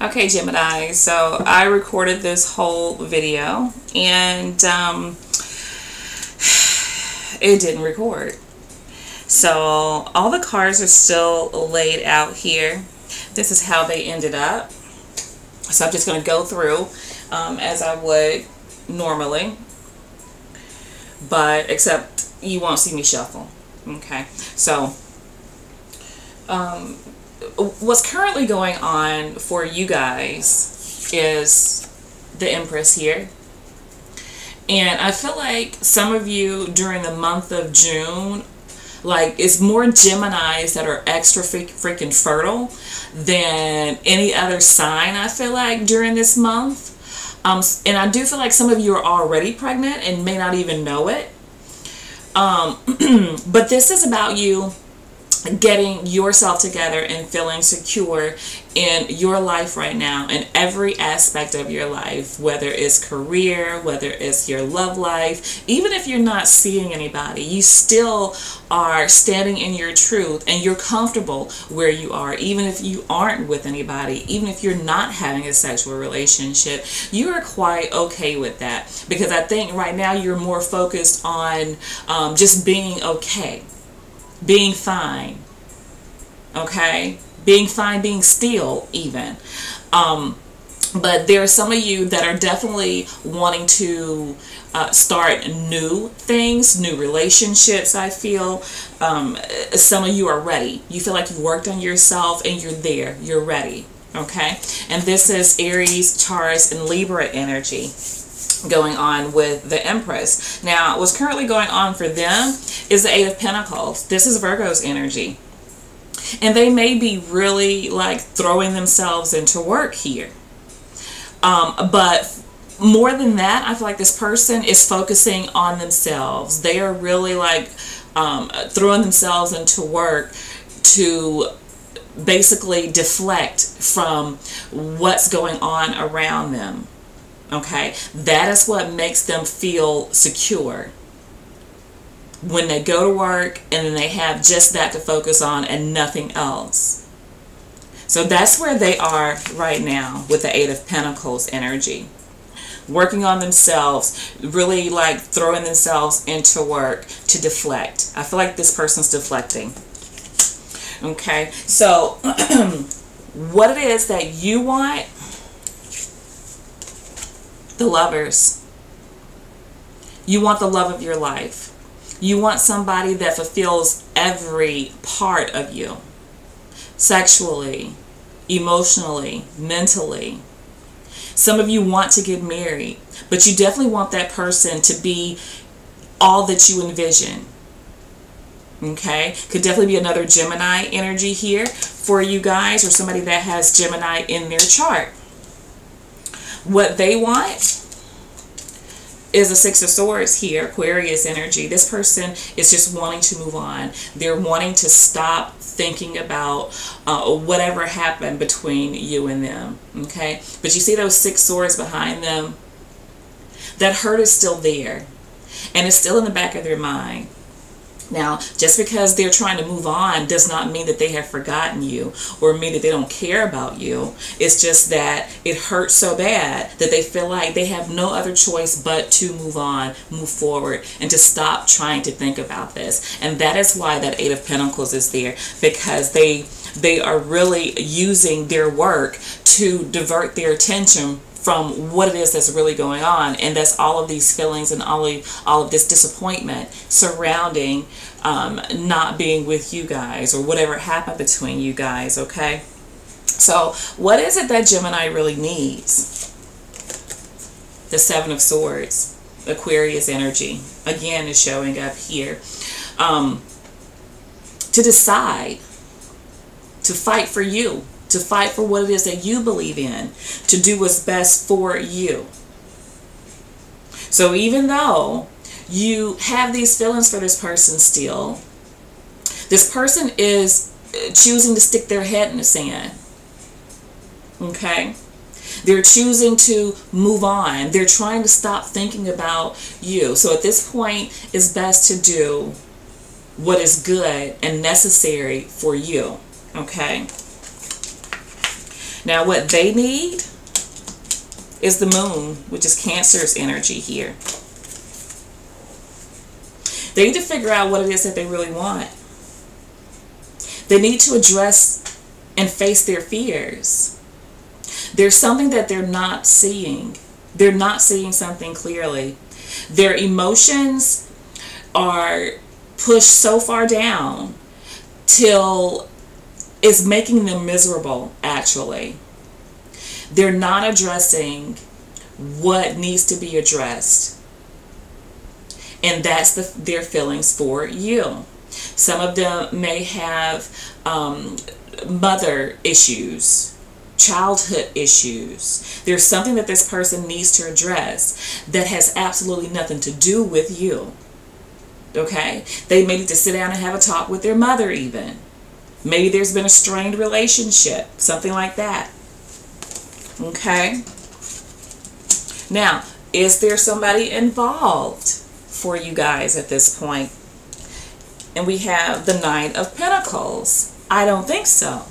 Okay, Gemini, so I recorded this whole video and um, it didn't record. So all the cards are still laid out here. This is how they ended up. So I'm just going to go through um, as I would normally, but except you won't see me shuffle. Okay, so um, what's currently going on for you guys is the Empress here. And I feel like some of you during the month of June, like it's more Geminis that are extra freaking fertile than any other sign, I feel like, during this month. Um, and I do feel like some of you are already pregnant and may not even know it. Um, but this is about you getting yourself together and feeling secure in your life right now in every aspect of your life whether it's career whether it's your love life even if you're not seeing anybody you still are standing in your truth and you're comfortable where you are. Even if you aren't with anybody even if you're not having a sexual relationship you are quite okay with that. Because i think right now you're more focused on um, just being okay being fine. Okay? Being fine, being still, even. Um, but there are some of you that are definitely wanting to uh, start new things, new relationships, I feel. Um, some of you are ready. You feel like you've worked on yourself and you're there. You're ready. Okay? And this is Aries, Taurus, and Libra energy going on with the Empress. Now, what's currently going on for them is the Eight of Pentacles. This is Virgo's energy. And they may be really like throwing themselves into work here. Um, but more than that, I feel like this person is focusing on themselves. They are really like um, throwing themselves into work to basically deflect from what's going on around them. Okay, that is what makes them feel secure when they go to work and then they have just that to focus on and nothing else. So that's where they are right now with the Eight of Pentacles energy. Working on themselves, really like throwing themselves into work to deflect. I feel like this person's deflecting. Okay, so what it is that you want the lovers. You want the love of your life. You want somebody that fulfills every part of you sexually, emotionally, mentally. Some of you want to get married, but you definitely want that person to be all that you envision. Okay, could definitely be another Gemini energy here for you guys or somebody that has Gemini in their chart. What they want is a six of swords here aquarius energy. This person is just wanting to move on. They're wanting to stop thinking about uh, whatever happened between you and them okay? But you see those six swords behind them? That hurt is still there and it's still in the back of their mind now, just because they're trying to move on does not mean that they have forgotten you or mean that they don't care about you. It's just that it hurts so bad that they feel like they have no other choice but to move on, move forward, and to stop trying to think about this. And that is why that Eight of Pentacles is there because they they are really using their work to divert their attention from what it is that's really going on. And that's all of these feelings and all of all of this disappointment surrounding um, not being with you guys or whatever happened between you guys okay? So what is it that Gemini really needs? The seven of swords Aquarius energy again is showing up here. Um, to decide to fight for you to fight for what it is that you believe in, to do what's best for you. So even though you have these feelings for this person still, this person is uh, choosing to stick their head in the sand. Okay? They're choosing to move on. They're trying to stop thinking about you. So at this point, it's best to do what is good and necessary for you. Okay? Now, what they need is the moon, which is Cancer's energy here. They need to figure out what it is that they really want. They need to address and face their fears. There's something that they're not seeing. They're not seeing something clearly. Their emotions are pushed so far down till it's making them miserable, actually. They're not addressing what needs to be addressed. And that's the, their feelings for you. Some of them may have um, mother issues, childhood issues. There's something that this person needs to address that has absolutely nothing to do with you. Okay? They may need to sit down and have a talk with their mother, even. Maybe there's been a strained relationship, something like that. Okay? Now, is there somebody involved for you guys at this point? And we have the Nine of Pentacles. I don't think so.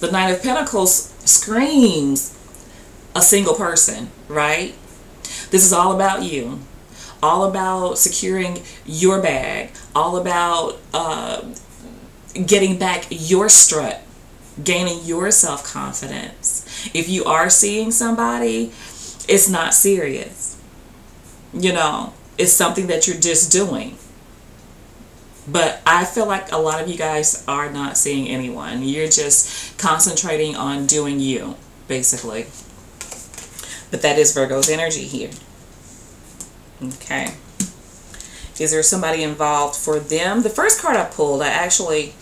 The Nine of Pentacles screams a single person, right? This is all about you. All about securing your bag. All about uh, getting back your strut. Gaining your self-confidence. If you are seeing somebody, it's not serious. You know, it's something that you're just doing. But I feel like a lot of you guys are not seeing anyone. You're just concentrating on doing you, basically. But that is Virgo's energy here. Okay. Is there somebody involved for them? The first card I pulled, I actually,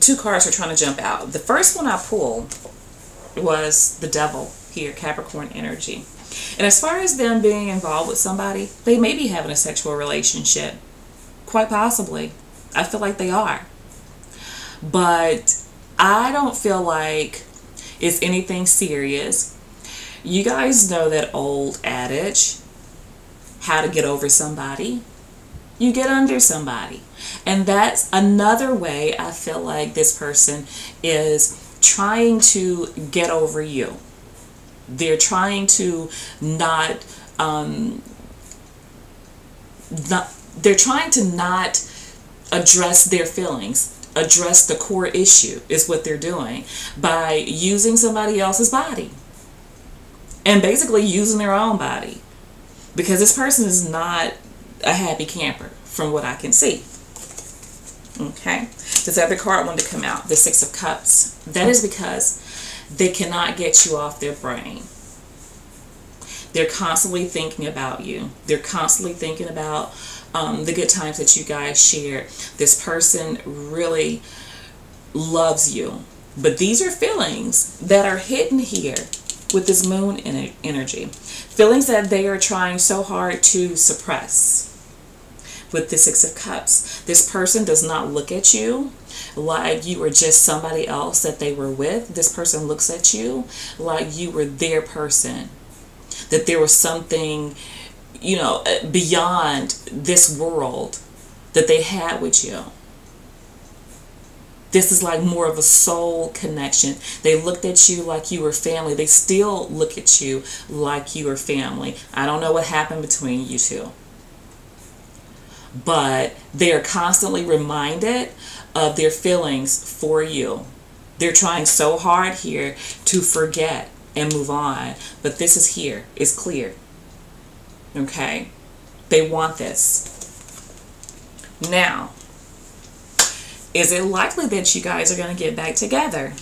two cards are trying to jump out. The first one I pulled was the devil here, Capricorn energy. And as far as them being involved with somebody, they may be having a sexual relationship. Quite possibly. I feel like they are. But I don't feel like it's anything serious. You guys know that old adage, how to get over somebody. You get under somebody. And that's another way I feel like this person is trying to get over you. They're trying to not, um, not they're trying to not address their feelings address the core issue is what they're doing by using somebody else's body and basically using their own body because this person is not a happy camper from what I can see. Okay, this other card wanted to come out, the Six of Cups. That is because they cannot get you off their brain. They're constantly thinking about you. They're constantly thinking about um, the good times that you guys shared. This person really loves you. But these are feelings that are hidden here with this moon energy. Feelings that they are trying so hard to suppress with the Six of Cups. This person does not look at you like you were just somebody else that they were with. This person looks at you like you were their person. That there was something you know, uh, beyond this world that they had with you. This is like more of a soul connection. They looked at you like you were family. They still look at you like you are family. I don't know what happened between you two. But they are constantly reminded of their feelings for you. They're trying so hard here to forget and move on. But this is here. It's clear. Okay? They want this. Now, is it likely that you guys are going to get back together?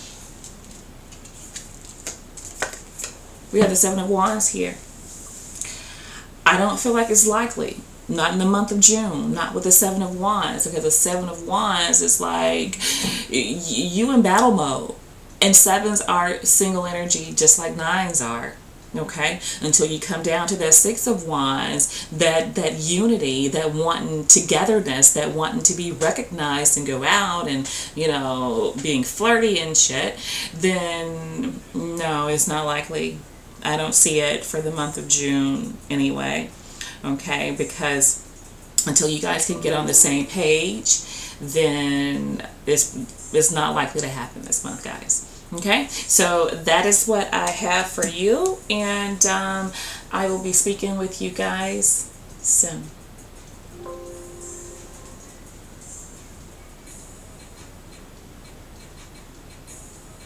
We have the Seven of Wands here. I don't feel like it's likely. Not in the month of June. Not with the Seven of Wands. Because the Seven of Wands is like you in battle mode. And sevens are single energy just like nines are okay until you come down to that six of wands that that unity that wanting togetherness that wanting to be recognized and go out and you know being flirty and shit then no it's not likely i don't see it for the month of june anyway okay? Because until you guys can get on the same page then it's it's not likely to happen this month guys. Okay, so that is what I have for you, and um, I will be speaking with you guys soon.